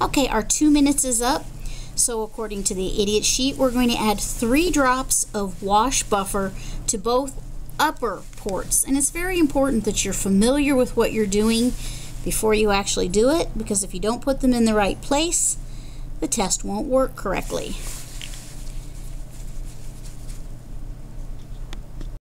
Okay, our two minutes is up. So according to the idiot sheet, we're going to add three drops of wash buffer to both upper ports. And it's very important that you're familiar with what you're doing before you actually do it, because if you don't put them in the right place, the test won't work correctly.